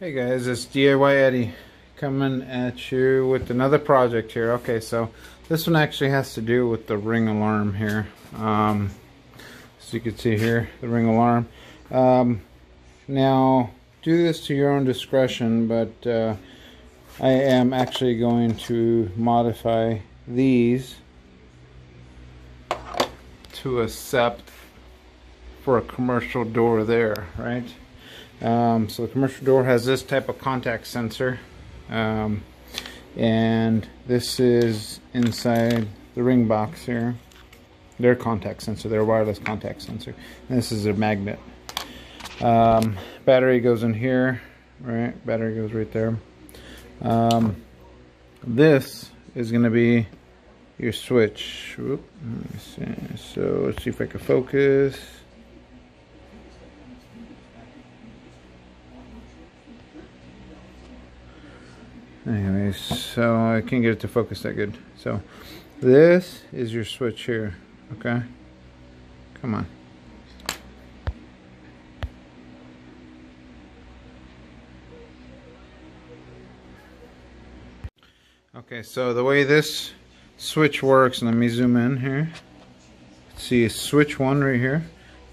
Hey guys, it's DIY Eddie coming at you with another project here. Okay, so this one actually has to do with the ring alarm here. Um, as you can see here, the ring alarm. Um, now, do this to your own discretion, but uh, I am actually going to modify these to accept for a commercial door there, right? Um, so the commercial door has this type of contact sensor. Um, and this is inside the ring box here. Their contact sensor, their wireless contact sensor. And this is a magnet. Um, battery goes in here, right? Battery goes right there. Um, this is going to be your switch. Whoop, so let's see if I can focus. Anyways so I can't get it to focus that good. So this is your switch here okay? Come on. Okay so the way this switch works let me zoom in here. See switch one right here.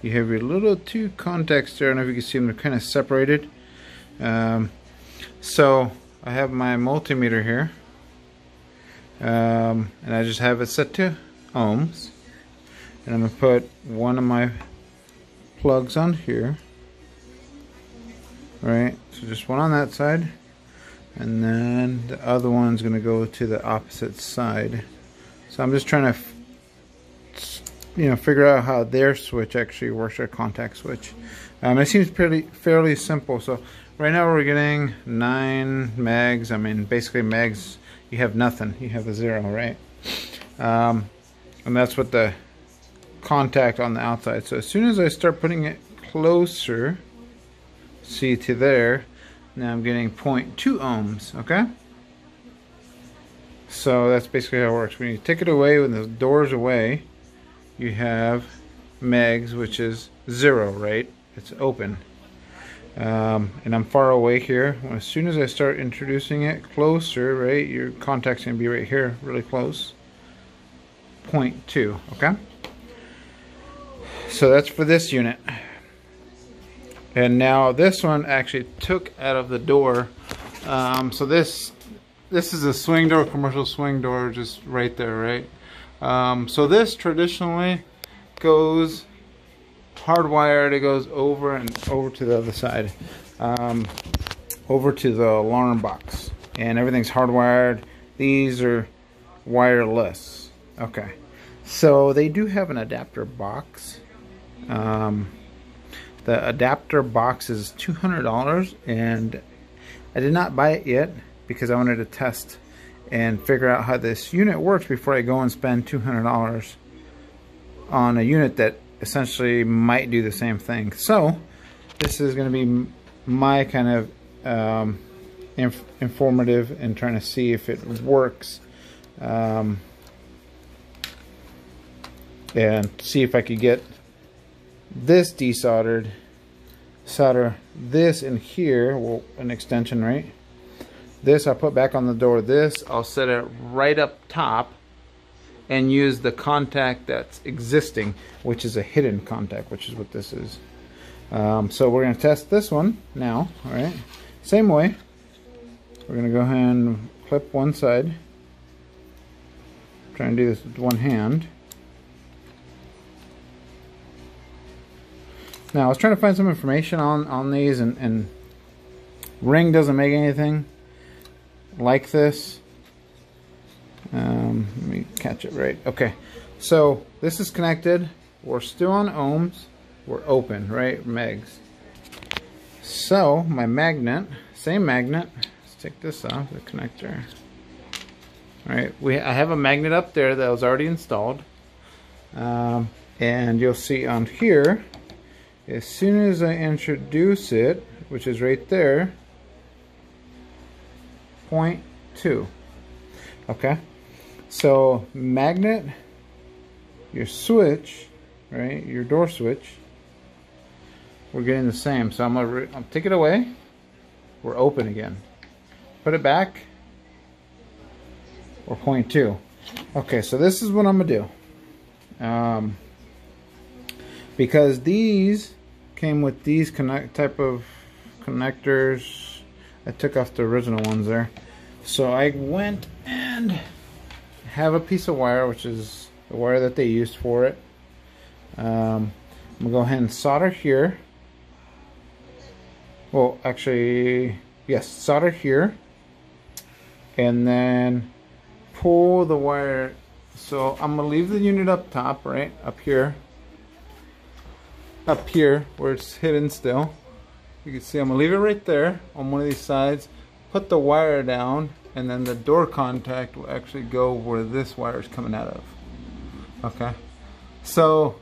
You have your little two contacts there. I don't know if you can see them. They're kind of separated. Um, so I have my multimeter here um, and I just have it set to ohms. And I'm going to put one of my plugs on here. Right so just one on that side and then the other one's going to go to the opposite side. So I'm just trying to you know figure out how their switch actually works their contact switch. Um, it seems pretty fairly simple so Right now we're getting 9 megs. I mean, basically megs, you have nothing. You have a zero, right? Um, and that's what the contact on the outside. So as soon as I start putting it closer, see to there, now I'm getting 0.2 ohms, okay? So that's basically how it works. When you take it away, when the door's away, you have megs, which is zero, right? It's open. Um, and I'm far away here. As soon as I start introducing it closer, right, your contact's to be right here, really close. 0.2, okay? So that's for this unit. And now this one actually took out of the door. Um, so this this is a swing door, commercial swing door, just right there, right? Um, so this traditionally goes hardwired it goes over and over to the other side um, over to the alarm box. And everything's hardwired. These are wireless. Okay. So they do have an adapter box. Um, the adapter box is $200 and I did not buy it yet because I wanted to test and figure out how this unit works before I go and spend $200 on a unit that essentially might do the same thing. So this is going to be my kind of um, inf informative and trying to see if it works um, and see if I could get this desoldered solder this in here well an extension right this I'll put back on the door this I'll set it right up top and use the contact that's existing, which is a hidden contact, which is what this is. Um, so we're going to test this one now, all right? Same way. We're going to go ahead and clip one side. Try and do this with one hand. Now, I was trying to find some information on, on these, and, and Ring doesn't make anything like this. Um, let me catch it right. Okay, so this is connected. We're still on ohms. We're open, right? Megs. So my magnet, same magnet. Let's take this off the connector. All right, we I have a magnet up there that was already installed, um, and you'll see on here. As soon as I introduce it, which is right there, point two. Okay. So magnet, your switch, right, your door switch, we're getting the same. So I'm gonna I'll take it away. we're open again. Put it back. Or point two. Okay, so this is what I'm gonna do. Um, because these came with these connect type of connectors. I took off the original ones there. So I went and have a piece of wire, which is the wire that they used for it. Um, I'm gonna go ahead and solder here. Well, actually, yes, solder here. And then pull the wire. So I'm gonna leave the unit up top, right? Up here. Up here, where it's hidden still. You can see I'm gonna leave it right there on one of these sides. Put the wire down and then the door contact will actually go where this wire is coming out of. Okay. So,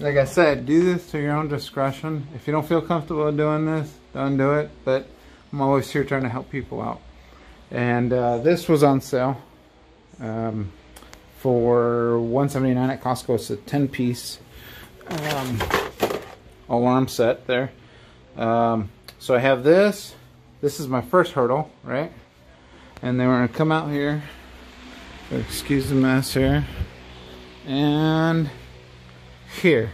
like I said, do this to your own discretion. If you don't feel comfortable doing this, don't do it. But I'm always here trying to help people out. And uh, this was on sale um, for 179 at Costco. It's a 10 piece um, alarm set there. Um, so I have this. This is my first hurdle, right? And then we're gonna come out here. Excuse the mess here. And here.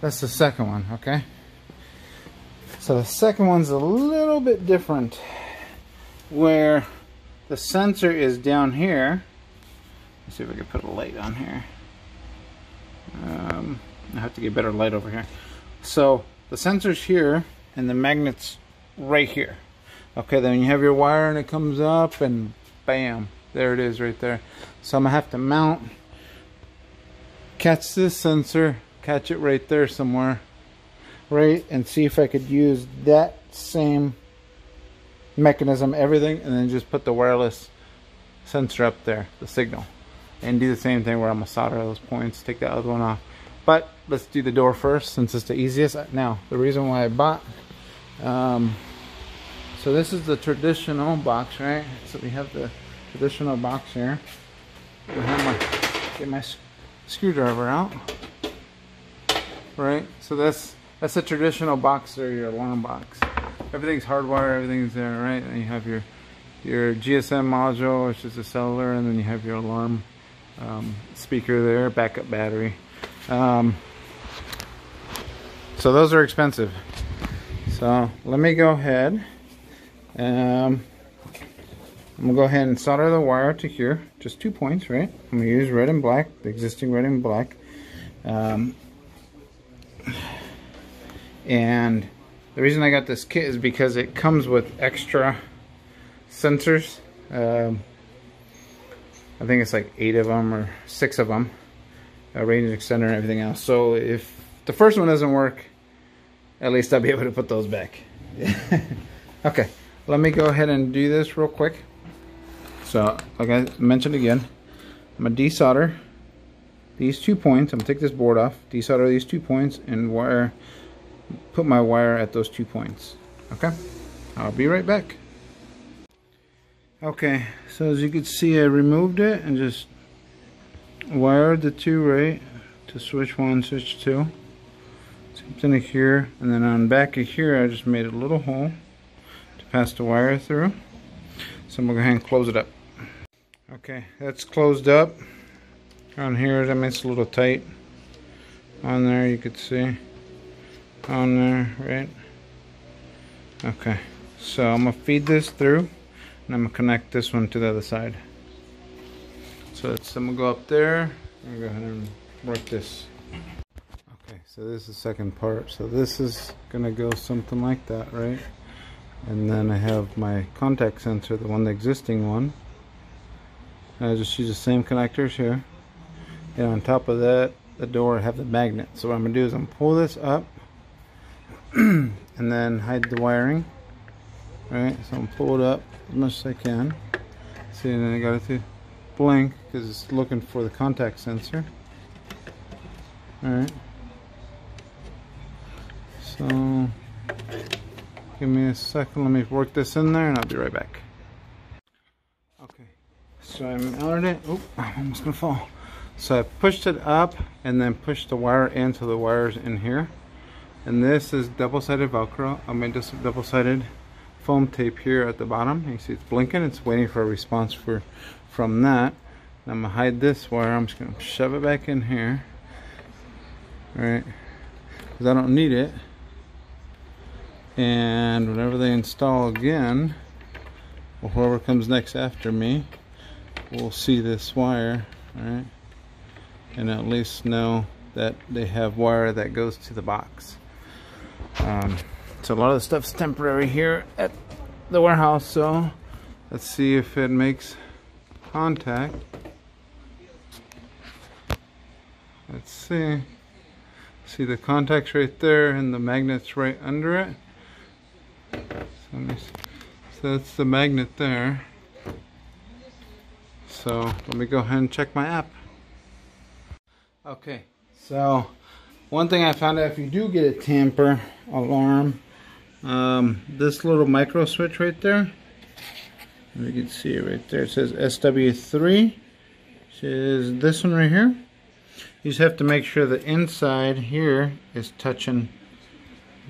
That's the second one, okay? So the second one's a little bit different where the sensor is down here. Let's see if I can put a light on here. Um, I have to get better light over here. So the sensor's here and the magnet's right here. Okay, then you have your wire and it comes up and bam, there it is right there. So I'm gonna have to mount, catch this sensor, catch it right there somewhere, right, and see if I could use that same mechanism, everything, and then just put the wireless sensor up there, the signal. And do the same thing where I'm gonna solder those points, take that other one off. But let's do the door first since it's the easiest. Now, the reason why I bought, um, so this is the traditional box, right? So we have the traditional box here. My, get my screwdriver out, right? So that's, that's a traditional box or your alarm box everything's hardwired, everything's there, right? And you have your your GSM module, which is a cellular, and then you have your alarm um, speaker there, backup battery. Um, so those are expensive. So let me go ahead. Um, I'm gonna go ahead and solder the wire to here, just two points, right? I'm gonna use red and black, the existing red and black. Um, and the reason I got this kit is because it comes with extra sensors. Um, I think it's like eight of them or six of them. A range extender and everything else. So if the first one doesn't work, at least I'll be able to put those back. okay, let me go ahead and do this real quick. So, like I mentioned again, I'm going to desolder these two points. I'm going to take this board off, desolder these two points, and wire put my wire at those two points. Okay, I'll be right back. Okay, so as you can see I removed it and just wired the two right to switch one, switch two. Something here, and then on back of here I just made a little hole pass the wire through. So I'm going to go ahead and close it up. Okay, that's closed up. On here, that makes a little tight. On there you could see on there, right? Okay, so I'm gonna feed this through and I'm gonna connect this one to the other side. So it's, I'm gonna go up there and go ahead and work this. Okay, so this is the second part. So this is gonna go something like that, right? And then I have my contact sensor, the one, the existing one. I just use the same connectors here. And on top of that, the door I have the magnet. So what I'm gonna do is I'm gonna pull this up and then hide the wiring All right, so I'm pull it up as much as I can see and then I got it to blink because it's looking for the contact sensor alright so give me a second let me work this in there and I'll be right back okay so I mounted it oh I'm almost gonna fall so I pushed it up and then pushed the wire into the wires in here And this is double-sided Velcro. I mean, just double-sided foam tape here at the bottom. You see it's blinking. It's waiting for a response for from that. I'm gonna hide this wire. I'm just gonna shove it back in here. Right? Because I don't need it. And whenever they install again, or whoever comes next after me, will see this wire, right? And at least know that they have wire that goes to the box. Um, so a lot of the stuff's temporary here at the warehouse, so let's see if it makes contact. Let's see. See the contacts right there and the magnets right under it. So, that's the magnet there. So let me go ahead and check my app. Okay, so one thing I found out if you do get a tamper alarm, um, this little micro switch right there, you can see it right there, it says SW3, which is this one right here. You just have to make sure the inside here is touching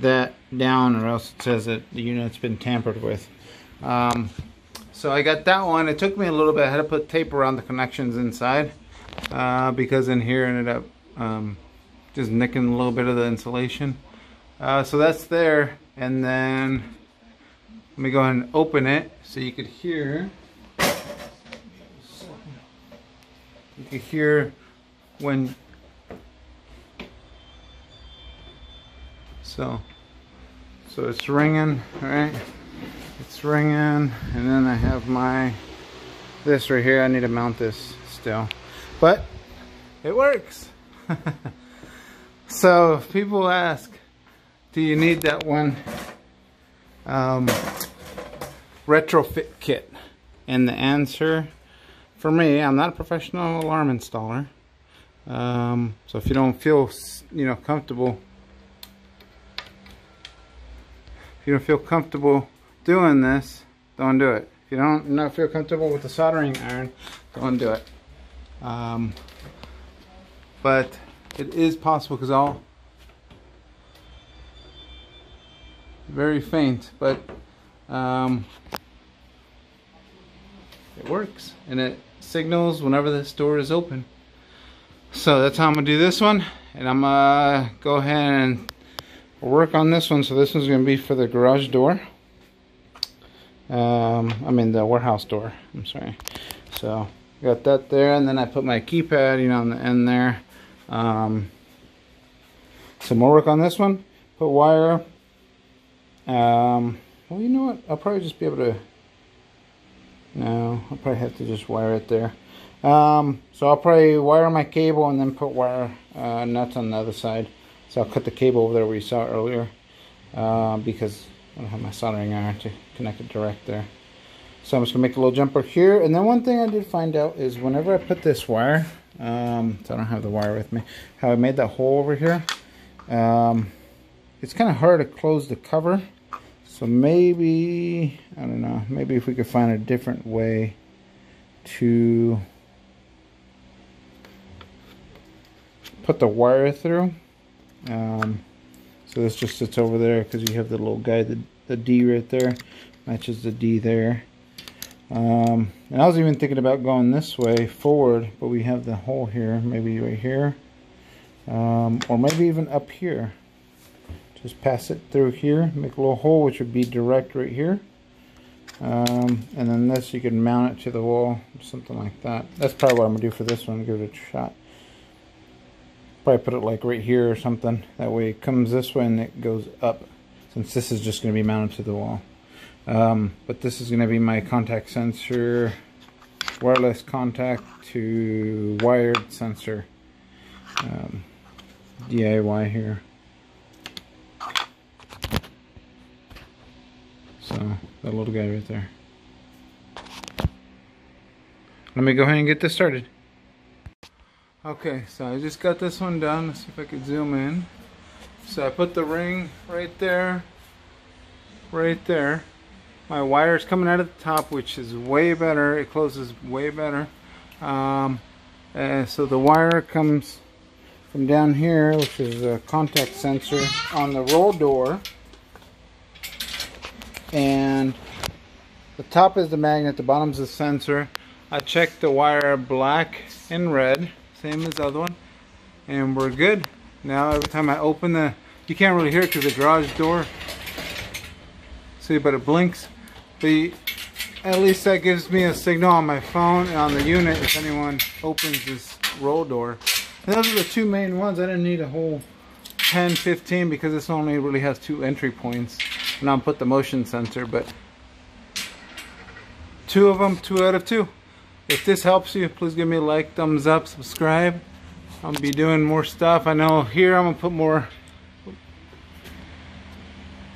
that down or else it says that the unit's been tampered with. Um, so I got that one. It took me a little bit. I had to put tape around the connections inside uh, because in here ended up um, just nicking a little bit of the insulation. Uh, so that's there. And then let me go ahead and open it so you could hear. You could hear when so so it's ringing right? It's ringing and then I have my this right here. I need to mount this still. But it works. So people ask do you need that one um, retrofit kit? And the answer for me I'm not a professional alarm installer. Um, so if you don't feel you know comfortable you don't feel comfortable doing this, don't do it. If you don't not feel comfortable with the soldering iron, don't do it. Um, but it is possible because I'll very faint, but um, it works and it signals whenever this door is open. So that's how I'm gonna do this one, and I'm gonna go ahead and work on this one. So this one's gonna be for the garage door. Um, I mean the warehouse door. I'm sorry. So got that there and then I put my keypad you know on the end there. Um, some more work on this one. Put wire um, well you know what? I'll probably just be able to no I'll probably have to just wire it there. Um, so I'll probably wire my cable and then put wire uh, nuts on the other side so I'll cut the cable over there where you saw earlier uh, because I don't have my soldering iron to connect it direct there. So I'm just to make a little jumper here. And then one thing I did find out is whenever I put this wire, um, so I don't have the wire with me, how I made that hole over here, um, it's kind of hard to close the cover. So maybe, I don't know, maybe if we could find a different way to put the wire through. Um, so this just sits over there because you have the little guy, the, the D right there. Matches the D there. Um, and I was even thinking about going this way forward, but we have the hole here, maybe right here. Um, or maybe even up here. Just pass it through here, make a little hole which would be direct right here. Um, and then this you can mount it to the wall, something like that. That's probably what I'm going to do for this one, give it a shot probably put it like right here or something. That way it comes this way and it goes up since this is just going to be mounted to the wall. Um, but this is going to be my contact sensor, wireless contact to wired sensor. Um, DIY here. So, that little guy right there. Let me go ahead and get this started. Okay, so I just got this one done. Let's see if I can zoom in. So I put the ring right there, right there. My wire is coming out of the top, which is way better. It closes way better. Um, so the wire comes from down here, which is a contact sensor on the roll door. And the top is the magnet, the bottom is the sensor. I checked the wire black and red, same as the other one. And we're good. Now every time I open the, you can't really hear it because the garage door. See, but it blinks. But at least that gives me a signal on my phone and on the unit if anyone opens this roll door. And those are the two main ones. I didn't need a whole 10, 15 because this only really has two entry points. And I'll put the motion sensor, but two of them, two out of two. If this helps you, please give me a like, thumbs up, subscribe. I'll be doing more stuff. I know here I'm gonna put more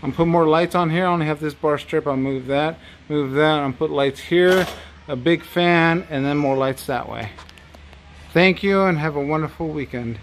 I'm put more lights on here. I only have this bar strip. I'll move that, move that. I'm put lights here, a big fan, and then more lights that way. Thank you and have a wonderful weekend.